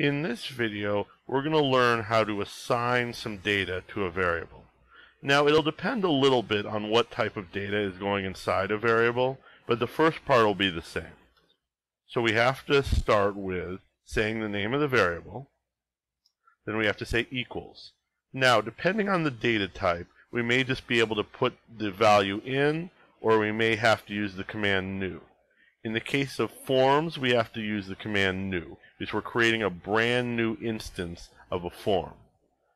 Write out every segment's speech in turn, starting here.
In this video, we're going to learn how to assign some data to a variable. Now, it'll depend a little bit on what type of data is going inside a variable, but the first part will be the same. So we have to start with saying the name of the variable. Then we have to say equals. Now, depending on the data type, we may just be able to put the value in, or we may have to use the command new. In the case of forms, we have to use the command new, because we're creating a brand new instance of a form.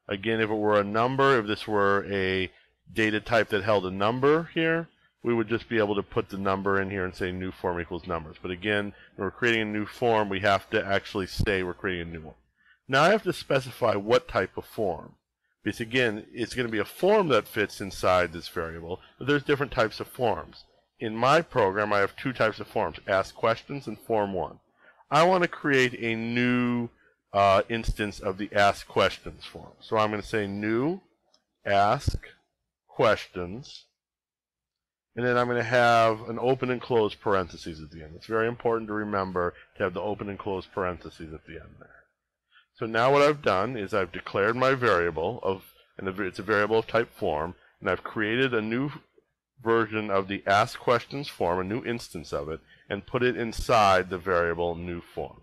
Again, if it were a number, if this were a data type that held a number here, we would just be able to put the number in here and say new form equals numbers. But again, when we're creating a new form, we have to actually say we're creating a new one. Now I have to specify what type of form. Because again, it's going to be a form that fits inside this variable, but there's different types of forms in my program, I have two types of forms, ask questions and form one. I want to create a new uh, instance of the ask questions form. So I'm going to say new ask questions, and then I'm going to have an open and closed parentheses at the end. It's very important to remember to have the open and closed parentheses at the end there. So now what I've done is I've declared my variable of, and it's a variable of type form, and I've created a new version of the ask questions form, a new instance of it, and put it inside the variable new form.